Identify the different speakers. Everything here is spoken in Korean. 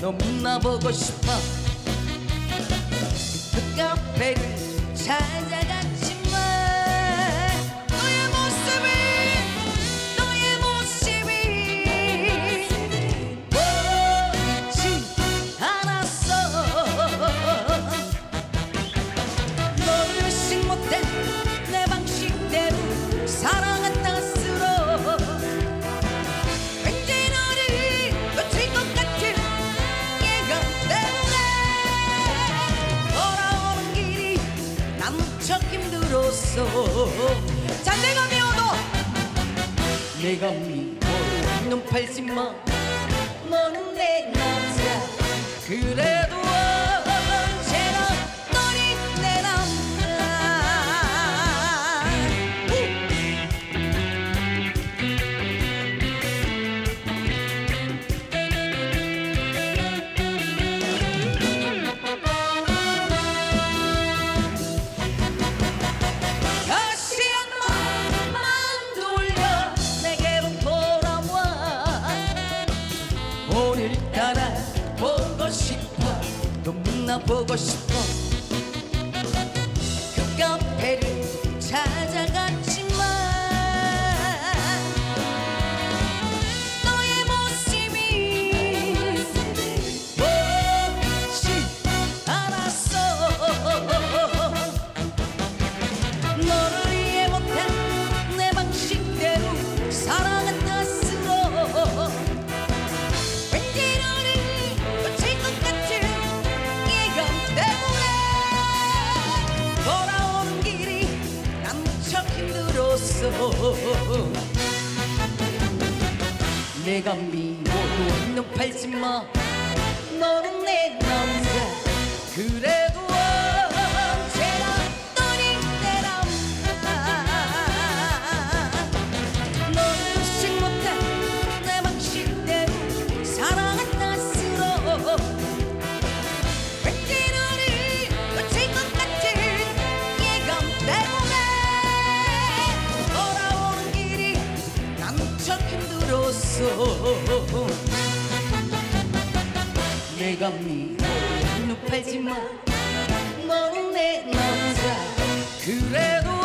Speaker 1: 너무나 보고 싶어. 그 카페를 찾아가. 척힘 들었어. 잔대가 미워도 내가 미워 눈팔0만. 많은 내 남자? 그래도 menina boa gostosa 내가 미워도 눈팔지 마. 너는 내 남자. 그래. 내가 미워 눈 팔지마 너는 내 남자. 그래도